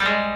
Bye.